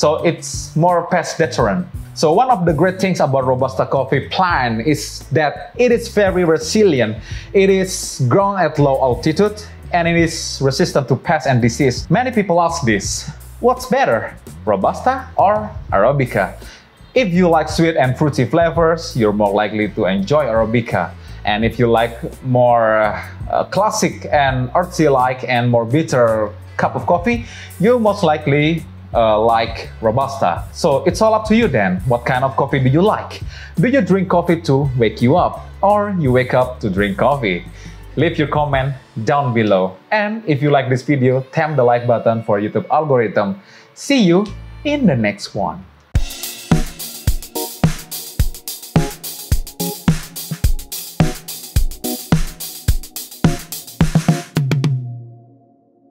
so it's more pest deterrent. So one of the great things about Robusta coffee plant is that it is very resilient. It is grown at low altitude and it is resistant to pests and disease. Many people ask this, what's better, Robusta or Arabica? If you like sweet and fruity flavors, you're more likely to enjoy Arabica. And if you like more uh, classic and earthy-like and more bitter cup of coffee, you most likely uh, like Robusta. So it's all up to you then. What kind of coffee do you like? Do you drink coffee to wake you up? Or you wake up to drink coffee? Leave your comment down below. And if you like this video, tap the like button for YouTube algorithm. See you in the next one.